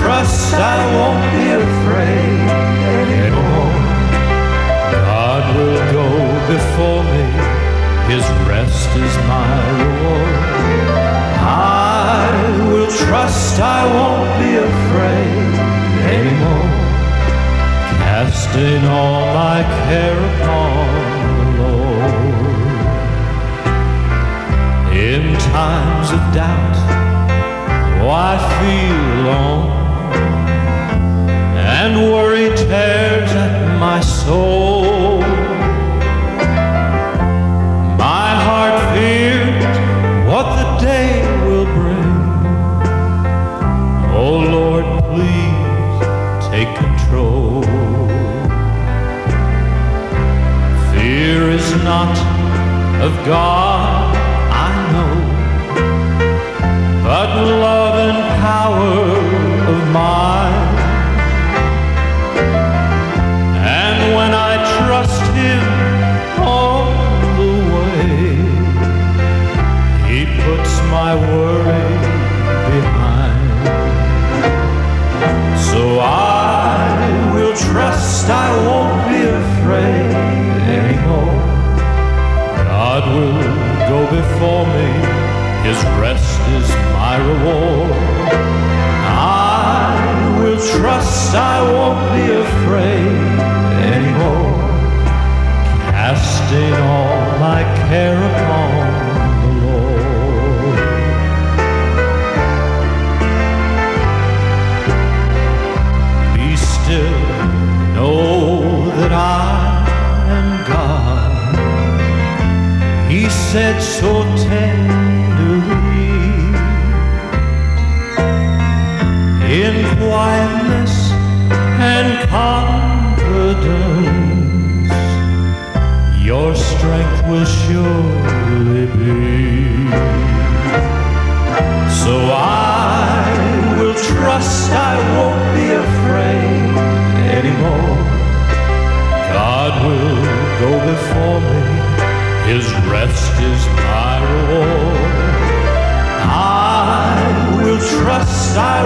trust, I won't be afraid anymore. God will go before me, His rest is my reward. I will trust, I won't be afraid anymore. Casting all my care upon the Lord. In times of doubt, oh, I feel alone, take control. Fear is not of God, I know, but love God will go before me, His rest is my reward. I will trust, I won't be afraid anymore. Casting all my care upon said so tenderly, in quietness and confidence, your strength will surely be. His rest is my reward. I will trust, I